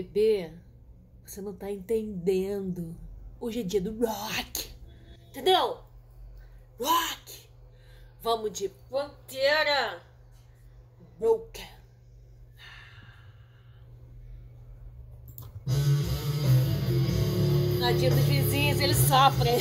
Bebê, você não tá entendendo. Hoje é dia do rock. Entendeu? Rock. Vamos de Pantera. Broken. dia dos vizinhos, eles sofrem.